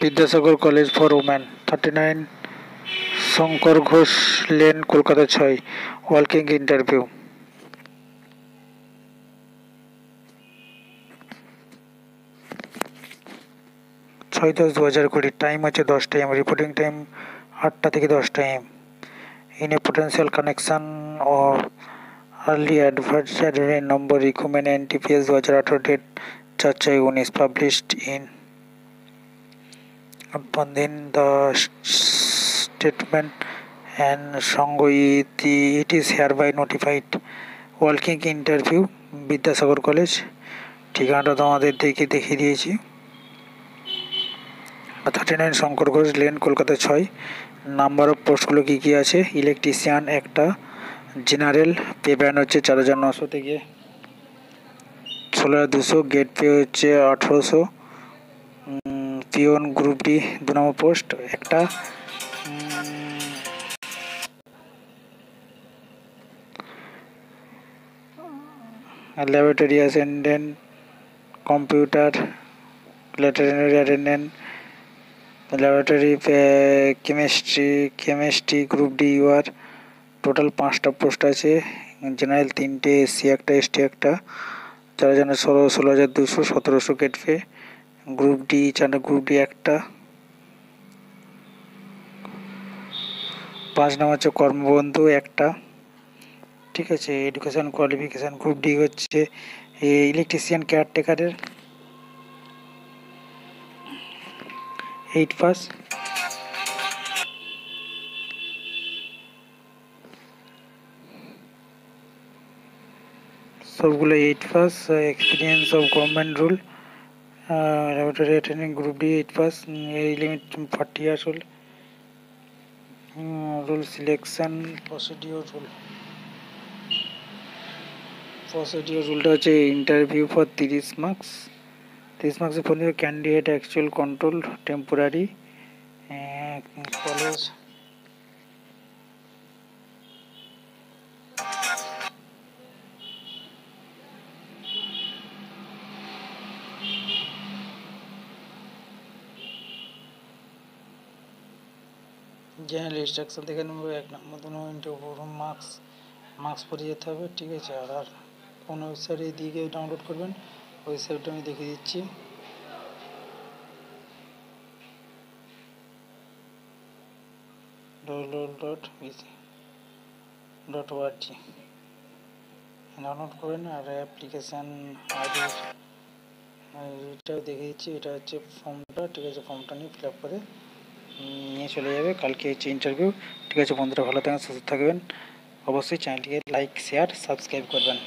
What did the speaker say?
Vidyasagar college for woman thirty nine, Shankar Ghosh lane, Kolkata ছয় working interview. ছয় দশ দু হাজার কুড়ি, টাইম আছে দশটা এম রিপোর্টিং টাইম আটটা থেকে দশটা AM in a potential connection O early adversary number recruitment NTPS দু হাজার আঠারো ডেট চার ছয় উনিশ published in upon then the statement and সঙ্গইতি it is hereby notified working interview, Vidyasagar college. ঠিকানাটা তোমাদের দেখে দেখিয়ে দিয়েছি। Thirty nine Shankar Ghosh, lane, Kolkata ছয়। নাম্বার অফ পোস্টগুলো কী কী আছে? ইলেকট্রিশিয়ান একটা। জেনারেল, পে ব্যান হচ্ছে চার হাজার নশো থেকে ষোলো হাজার দুশো, গেট পে হচ্ছে আঠেরোশো। পিওন গ্রুপ ডি দু নম্বর পোস্ট একটা। Laboratory attendant computer laboratory attendant laboratory chemistry chemistry group D UR total পাঁচটা পোস্ট আছে। জেনারেল তিনটে এসসি একটা এসটি একটা। চার হাজার ষোলো ষোলো হাজার দুশো, সতেরোশো গেট পে গ্রুপ ডি চারটা গ্রুপ ডি একটা। পাঁচ নাম হচ্ছে কর্মবন্ধু একটা। ঠিক আছে এডুকেশন কোয়ালিফিকেশান গ্রুপ ডি হচ্ছে ইলেকট্রিশিয়ান কেয়ারটেকারের এইট পাস সবগুলো eight pass experience of government rule laboratory group D eight pass এই limit forty years old rule selection procedure rule procedure রুলটা হচ্ছে ইন্টারভিউ ফর তিরিশ মার্কস তিরিশ মার্কসের ফলে candidate actual control temporary college general instruction দেখে নেব এক নম্বর। দু নম্বর ইন্টু মার্কস মার্কস পরে যেতে হবে, ঠিক আছে? আর কোন ওয়েবসাইটে দিকে ডাউনলোড করবেন ওয়েবসাইটটা আমি দেখিয়ে দিচ্ছি। ডট ডট ডাউনলোড করবেন, আর অ্যাপ্লিকেশান এটাও দেখে দিচ্ছি, এটা হচ্ছে ফর্মটা ঠিক আছে? ফর্মটা নিয়ে ফিল আপ করে নিয়ে চলে যাবে। কালকে হচ্ছে ইন্টারভিউ ঠিক আছে বন্ধুরা, ভালো থাকবেন, সুস্থ থাকবেন। অবশ্যই চ্যানেলটিকে লাইক শেয়ার সাবস্ক্রাইব করবেন।